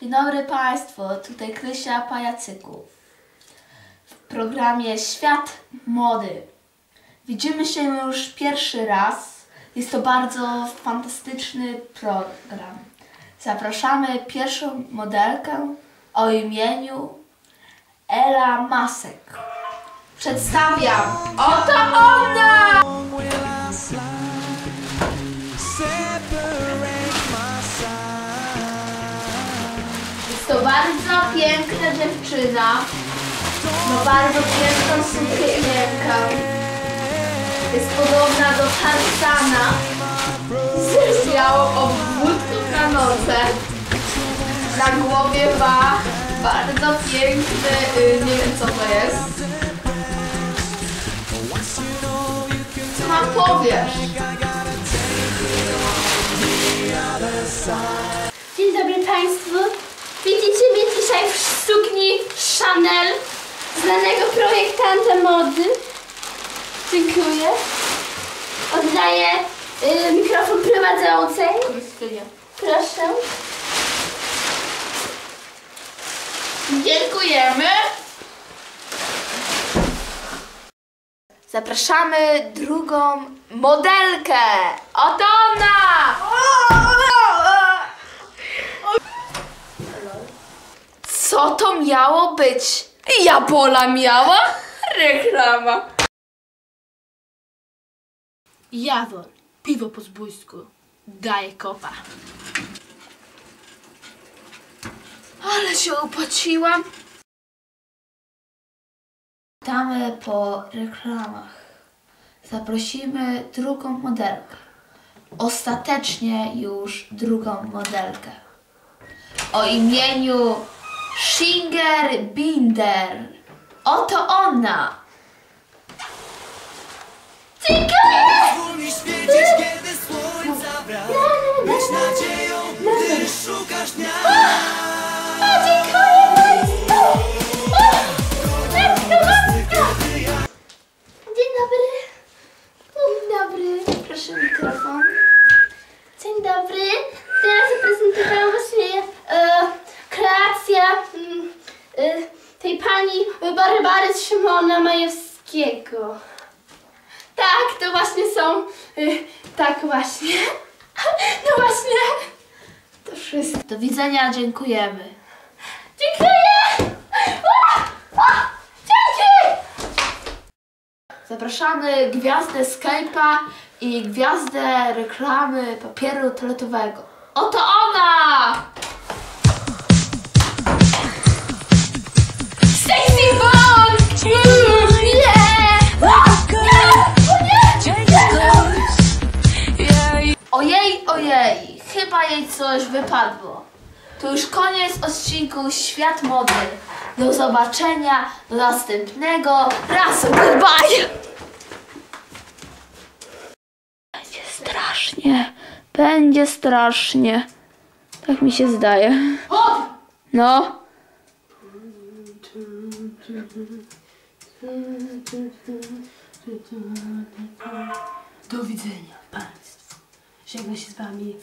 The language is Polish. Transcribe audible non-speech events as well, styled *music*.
Dzień dobry Państwu, tutaj Krysia Pajacyków. W programie Świat Mody. Widzimy się już pierwszy raz. Jest to bardzo fantastyczny program. Zapraszamy pierwszą modelkę o imieniu Ela Masek. Przedstawiam, oto ona! To bardzo piękna dziewczyna. Ma bardzo piękną sukienkę. Jest podobna do Tarzana. Z białą obwódką na nodze. Na głowie ma bardzo piękny, y, nie wiem co to jest. Co nam powiesz? Dzień dobry Państwu. Dzisiaj w sukni Chanel, znanego projektanta mody. Dziękuję. Oddaję y, mikrofon prowadzącej. Proszę. Dziękujemy. Zapraszamy drugą modelkę. Oto ona! Co to miało być? Jabola miała? Reklama. Jawor, piwo po zbójsku, daje kopa. Ale się opłaciłam. Witamy po reklamach. Zaprosimy drugą modelkę. Ostatecznie już drugą modelkę. O imieniu Singer Binder. Oto ona. Mi świecić, kiedy słońca brak. Być nadzieją, gdy szukasz dnia. Barbary Szymona Majewskiego. Tak, to właśnie są. e, tak właśnie. *laughs* No właśnie. To wszystko. Do widzenia, dziękujemy. Dziękuję! A! A! Dzięki! Zapraszamy gwiazdę Skype'a i gwiazdę reklamy papieru toaletowego. Oto ona! Ojej, ojej, chyba jej coś wypadło. To już koniec odcinku Świat Mody. Do zobaczenia, do następnego razu. Goodbye! Będzie strasznie, będzie strasznie. Tak mi się zdaje. No. Do widzenia Państwu. Żegna się z.